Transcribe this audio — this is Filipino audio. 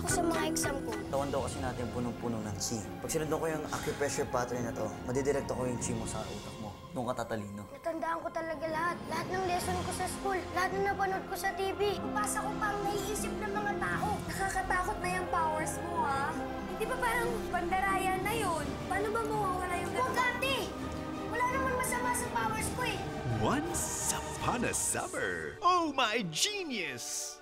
ako sa mga exam ko. Tawan daw kasi natin punong-puno ng chi. Pag sinundan ko yung acupressure pattern na to, madidirekto ko yung chi mo sa utak mo. Doon ka tatalino. Natandaan ko talaga lahat. Lahat ng lesson ko sa school. Lahat ng napanood ko sa TV. Pagpasa ko pang naiisip ng mga tao. Nakakatakot na yung powers mo, ha? Hindi ba parang pandaraya na yun? Paano ba mawawala yung Huwag ate! Wala naman masama sa powers ko eh. Once upon a summer. Oh, my genius!